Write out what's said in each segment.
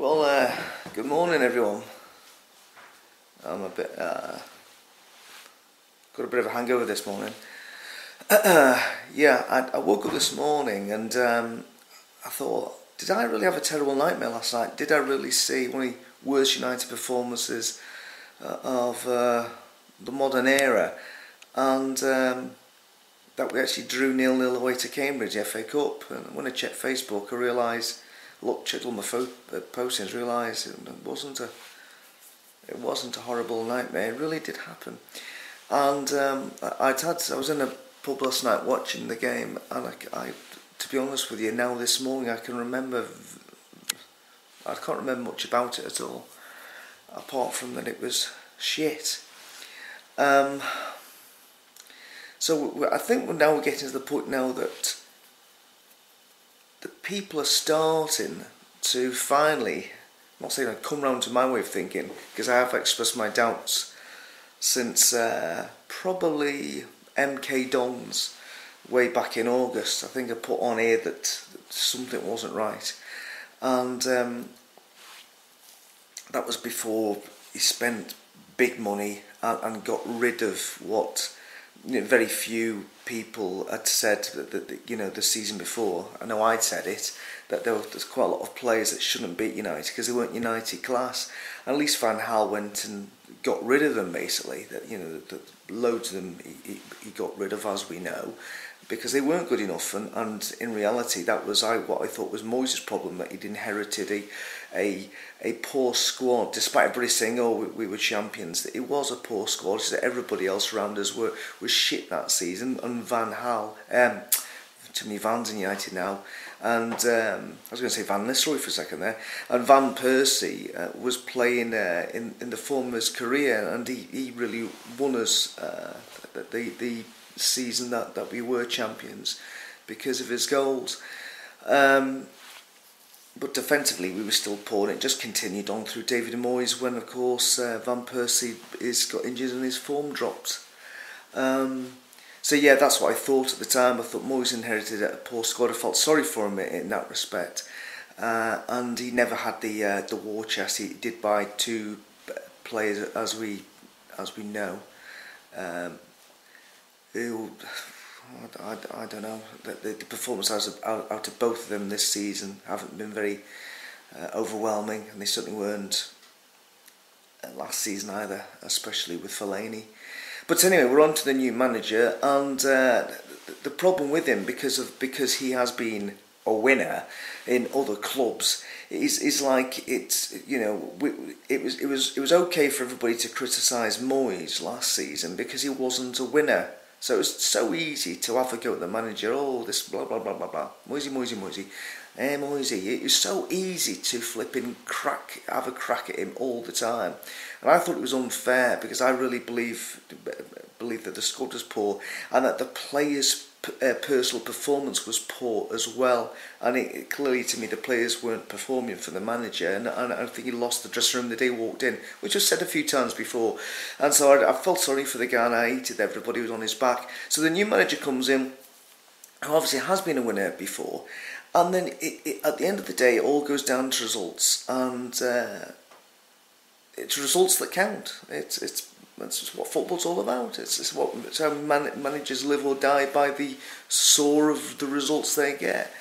Well, uh, good morning, everyone. I'm a bit, uh, got a bit of a hangover this morning. yeah, I, I woke up this morning and um, I thought, did I really have a terrible nightmare last night? Did I really see one of the worst United performances uh, of uh, the modern era? And um, that we actually drew nil-nil away to Cambridge FA Cup. And when I checked Facebook, I realised looked, checked all my postings, realised it wasn't a it wasn't a horrible nightmare. It really did happen. And um, I, would had I was in a pub last night watching the game, and I, I, to be honest with you, now this morning I can remember. I can't remember much about it at all, apart from that it was shit. Um, so I think now we're getting to the point now that people are starting to finally, I'm not saying I've come round to my way of thinking, because I have expressed my doubts since uh, probably MK Dons way back in August. I think I put on here that, that something wasn't right. And um, that was before he spent big money and, and got rid of what you know, very few people had said that, that, that you know the season before. I know I'd said it that there was quite a lot of players that shouldn't beat United because they weren't United class. And at least Van Hal went and got rid of them basically. That you know that loads of them he, he, he got rid of as we know because they weren't good enough and, and in reality that was I what I thought was Moyes' problem that he'd inherited a a, a poor squad, despite everybody saying, oh, we, we were champions, it was a poor squad. It's that everybody else around us were, was shit that season. And Van Hal, um, to me, Van's in United now. And um, I was going to say Van Nistelrooy for a second there. And Van Persie uh, was playing uh, in, in the form of his career, and he, he really won us uh, the, the season that, that we were champions because of his goals. Um, but defensively, we were still poor, and it just continued on through David Moyes when, of course, uh, Van Persie is got injured and his form dropped. Um, so yeah, that's what I thought at the time. I thought Moyes inherited a poor squad. I felt sorry for him in that respect, uh, and he never had the uh, the war chest. He did buy two players, as we as we know. Um, who I, I, I don't know. The, the, the performances out, out of both of them this season haven't been very uh, overwhelming and they certainly weren't uh, last season either especially with Fellaini. But anyway we're on to the new manager and uh, the, the problem with him because of because he has been a winner in other clubs is is like it's you know we, it was it was it was okay for everybody to criticise Moyes last season because he wasn't a winner So it was so easy to have a go at the manager, all oh, this blah, blah, blah, blah, blah. Moisey, Moisey, Moisey. Eh, Moisey. It was so easy to flip in, crack, have a crack at him all the time. And I thought it was unfair because I really believe believe that the squad was poor and that the players uh, personal performance was poor as well. And it, clearly, to me, the players weren't performing for the manager. And, and I think he lost the dressing room the day he walked in, which was said a few times before. And so I, I felt sorry for the guy and I hated everybody was on his back. So the new manager comes in, who obviously has been a winner before. And then it, it, at the end of the day, it all goes down to results. And uh, it's results that count. It's, it's that's what football's all about. It's, it's what it's how man, managers live or die by the soar of the results they get,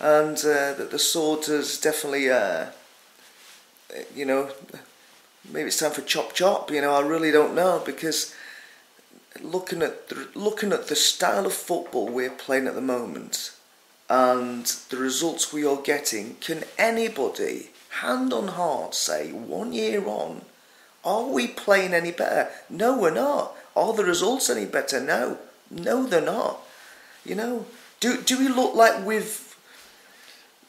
and uh, that the sword is definitely, uh, you know, maybe it's time for chop chop. You know, I really don't know because looking at the, looking at the style of football we're playing at the moment and the results we are getting, can anybody, hand on heart, say one year on are we playing any better? No, we're not. Are the results any better? No. No, they're not. You know, do, do we look like we've,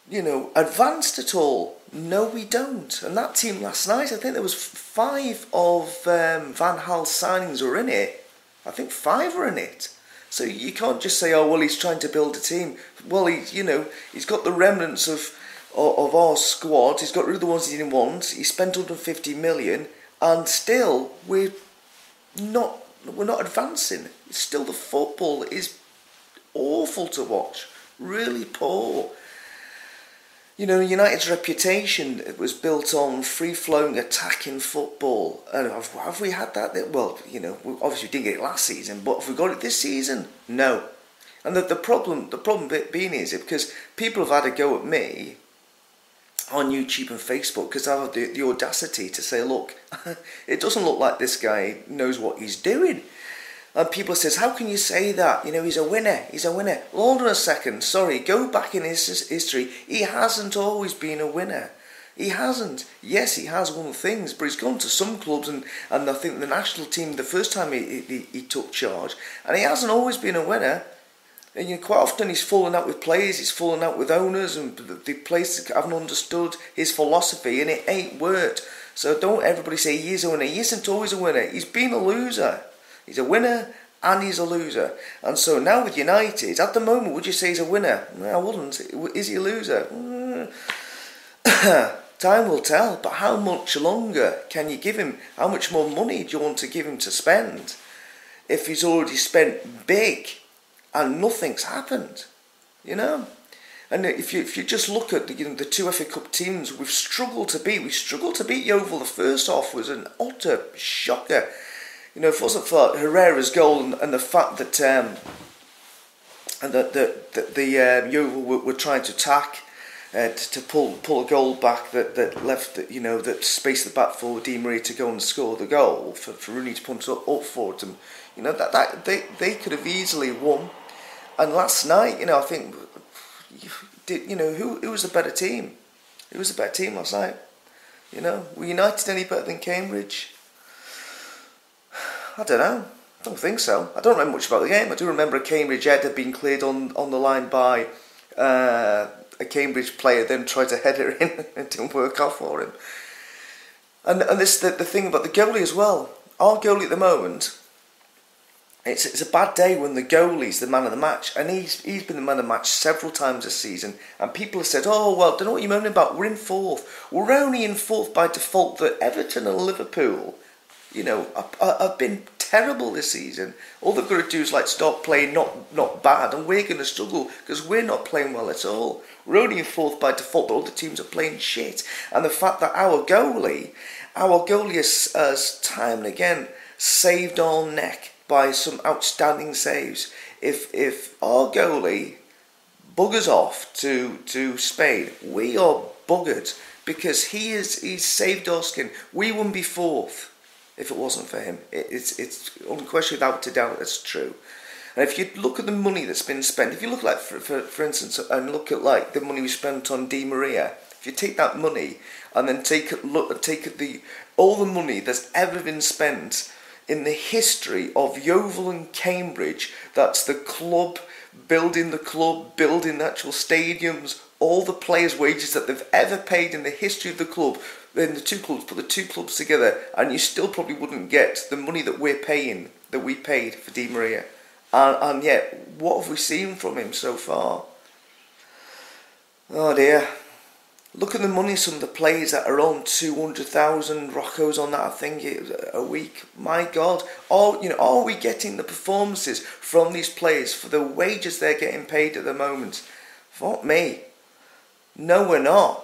you know, advanced at all? No, we don't. And that team last night, I think there was five of um, Van Gaal's signings were in it. I think five were in it. So you can't just say, oh, well, he's trying to build a team. Well, he, you know, he's got the remnants of, of, of our squad. He's got rid of the ones he didn't want. He spent 150 million and still we're not we're not advancing. Still, the football is awful to watch, really poor. You know, United's reputation was built on free-flowing attacking football, and have, have we had that? Well, you know, obviously we didn't get it last season, but have we got it this season? No. And the, the problem, the problem being is because people have had a go at me on YouTube and Facebook because I have the, the audacity to say, look, it doesn't look like this guy knows what he's doing. And people says, how can you say that? You know, he's a winner. He's a winner. Hold on a second. Sorry, go back in his history. He hasn't always been a winner. He hasn't. Yes, he has won things, but he's gone to some clubs and, and I think the national team the first time he, he, he took charge. And he hasn't always been a winner. And you know, quite often he's fallen out with players, he's fallen out with owners, and the players haven't understood his philosophy, and it ain't worked. So don't everybody say he is a winner. He isn't always a winner. He's been a loser. He's a winner and he's a loser. And so now with United, at the moment, would you say he's a winner? No, I wouldn't. Is he a loser? Mm. Time will tell. But how much longer can you give him? How much more money do you want to give him to spend? If he's already spent big and nothing's happened, you know? And if you if you just look at the, you know, the two FA Cup teams we've struggled to beat, we struggled to beat Yeovil. The first half was an utter shocker you know, if it wasn't for Herrera's goal and, and the fact that um, and that the the, the um, Yeovil were, were, trying to attack uh, to, to, pull pull a goal back that, that left you know that spaced the back for Di Maria to go and score the goal for, for Rooney to punch up, up for them. You know that, that they they could have easily won. And last night, you know, I think did you know who who was a better team? Who was a better team last night? You know, were United any better than Cambridge? I don't know. I don't think so. I don't remember much about the game. I do remember a Cambridge header being cleared on, on the line by uh, a Cambridge player, then tried to header in and it didn't work out for him. And and this the, the thing about the goalie as well. Our goalie at the moment, it's it's a bad day when the goalie's the man of the match, and he's he's been the man of the match several times this season. And people have said, "Oh well, don't know what you're moaning about. We're in fourth. We're only in fourth by default. That Everton and Liverpool." you know, have been terrible this season. All they've got to do is like stop playing not not bad, and we're going to struggle because we're not playing well at all. We're only in fourth by default, but all the teams are playing shit. And the fact that our goalie, our goalie has, has time and again saved our neck by some outstanding saves. If if our goalie buggers off to to Spain, we are buggered because he is he's saved our skin. We wouldn't be fourth if it wasn't for him. It, it's it's unquestionably without a doubt that's true. And if you look at the money that's been spent, if you look like for, for, for instance and look at like the money we spent on Di Maria, if you take that money and then take look take the all the money that's ever been spent in the history of Yeovil and Cambridge, that's the club building the club, building the actual stadiums, all the players' wages that they've ever paid in the history of the club then the two clubs, put the two clubs together, and you still probably wouldn't get the money that we're paying, that we paid for Di Maria. And, and yet, what have we seen from him so far? Oh dear. Look at the money some of the players that are on 200,000 Rocco's on that I think a week. My God, are you know are we getting the performances from these players for the wages they're getting paid at the moment? Fuck me. No, we're not.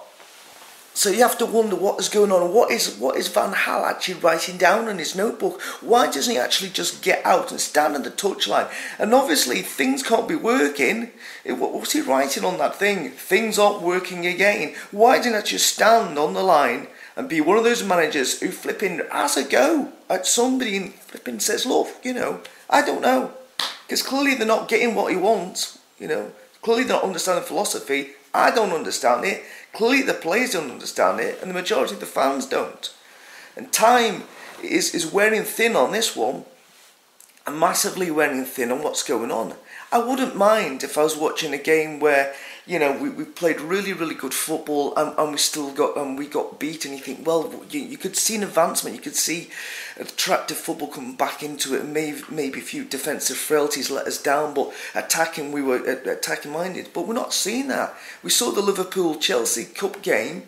So you have to wonder what is going on. What is what is Van Gaal actually writing down in his notebook? Why doesn't he actually just get out and stand on the touchline? And obviously things can't be working. What What's he writing on that thing? Things aren't working again. Why didn't he just stand on the line and be one of those managers who flipping has a go at somebody and flipping says, look, you know, I don't know. Because clearly they're not getting what he wants, you know. Clearly they're not understanding philosophy. I don't understand it. Clearly, the players don't understand it, and the majority of the fans don't. And time is, is wearing thin on this one, and massively wearing thin on what's going on. I wouldn't mind if I was watching a game where you know we, we played really really good football and, and we still got and we got beat and you think well you, you could see an advancement you could see attractive football coming back into it and maybe maybe a few defensive frailties let us down but attacking we were attacking minded but we're not seeing that. We saw the Liverpool Chelsea Cup game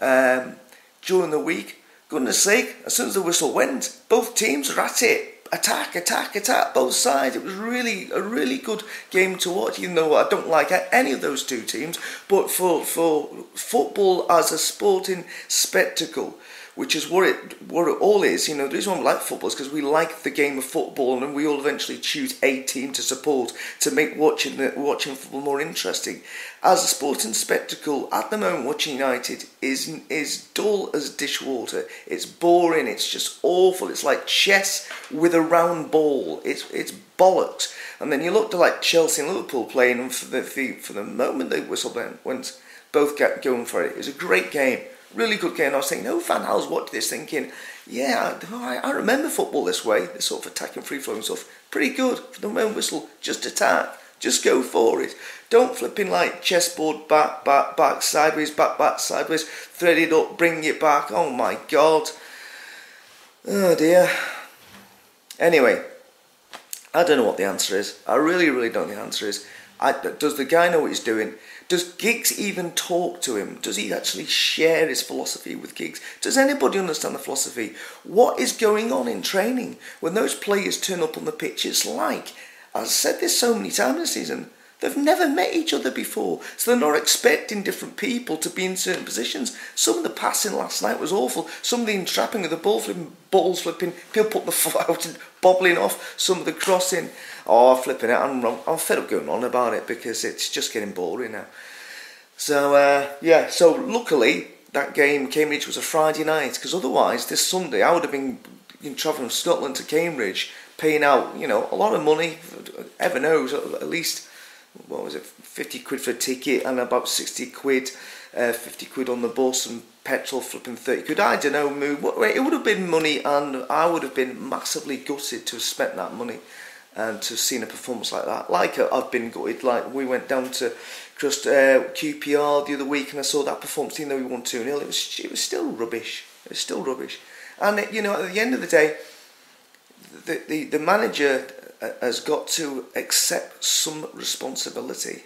um, during the week. Goodness sake as soon as the whistle went both teams are at it attack, attack, attack, both sides. It was really a really good game to watch. Even though I don't like any of those two teams, but for for football as a sporting spectacle, which is what it what it all is. You know, the reason why we like football is because we like the game of football, and we all eventually choose a team to support to make watching the, watching football more interesting. As a sporting spectacle, at the moment, watching United is is dull as dishwater. It's boring. It's just awful. It's like chess with a round ball. It's it's bollocks. And then you look to like Chelsea and Liverpool playing, and for the for the moment they whistle went both get going for it. It was a great game really good game. I was thinking, oh, Van Gaal's watched this, thinking, yeah, I, I remember football this way, this sort of attacking, free flowing stuff. Pretty good. For the moment whistle, just attack, just go for it. Don't flip in like chessboard, back, back, back, sideways, back, back, sideways, thread it up, bring it back. Oh my god. Oh dear. Anyway, I don't know what the answer is. I really, really don't know the answer is. I, does the guy know what he's doing? Does Giggs even talk to him? Does he actually share his philosophy with Giggs? Does anybody understand the philosophy? What is going on in training when those players turn up on the pitch? It's like, I've said this so many times this season, They've never met each other before, so they're not expecting different people to be in certain positions. Some of the passing last night was awful. Some of the entrapping of the ball flipping, balls flipping, people put the foot out and bobbling off. Some of the crossing, oh, flipping it. I'm. I'm fed up going on about it because it's just getting boring now. So uh, yeah, so luckily that game Cambridge was a Friday night because otherwise this Sunday I would have been travelling from Scotland to Cambridge, paying out you know a lot of money. Ever knows at least what was it, 50 quid for a ticket and about 60 quid, uh, 50 quid on the bus and petrol flipping 30 quid. I don't know. It would have been money and I would have been massively gutted to have spent that money and to have seen a performance like that. Like uh, I've been gutted, like we went down to just uh, QPR the other week and I saw that performance, even though we won 2-0, it was, it was still rubbish. It was still rubbish. And, it, you know, at the end of the day, the, the, the manager Uh, has got to accept some responsibility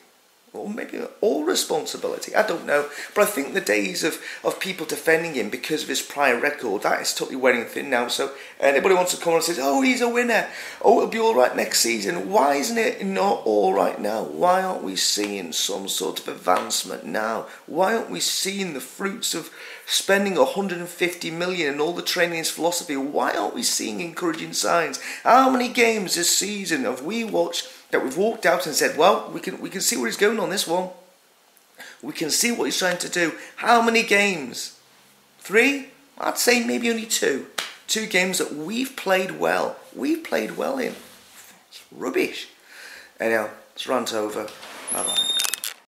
or maybe all responsibility. I don't know. But I think the days of, of people defending him because of his prior record, that is totally wearing thin now. So anybody wants to come and says, oh, he's a winner. Oh, it'll be all right next season. Why isn't it not all right now? Why aren't we seeing some sort of advancement now? Why aren't we seeing the fruits of spending 150 million in all the training's philosophy? Why aren't we seeing encouraging signs? How many games this season have we watched that we've walked out and said, well, we can we can see where he's going on this one. We can see what he's trying to do. How many games? Three? I'd say maybe only two. Two games that we've played well. We've played well in. It's rubbish. Anyhow, let's rant over. Bye bye.